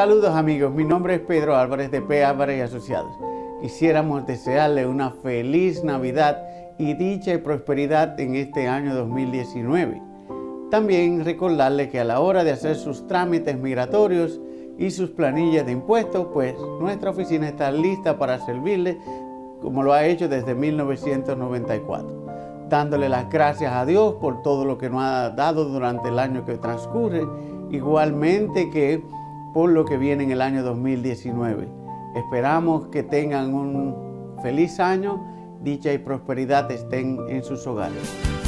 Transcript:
Saludos amigos, mi nombre es Pedro Álvarez de P. Álvarez y Asociados. Quisiéramos desearle una feliz Navidad y dicha y prosperidad en este año 2019. También recordarle que a la hora de hacer sus trámites migratorios y sus planillas de impuestos, pues nuestra oficina está lista para servirle como lo ha hecho desde 1994 dándole las gracias a Dios por todo lo que nos ha dado durante el año que transcurre, igualmente que por lo que viene en el año 2019. Esperamos que tengan un feliz año, dicha y prosperidad estén en sus hogares.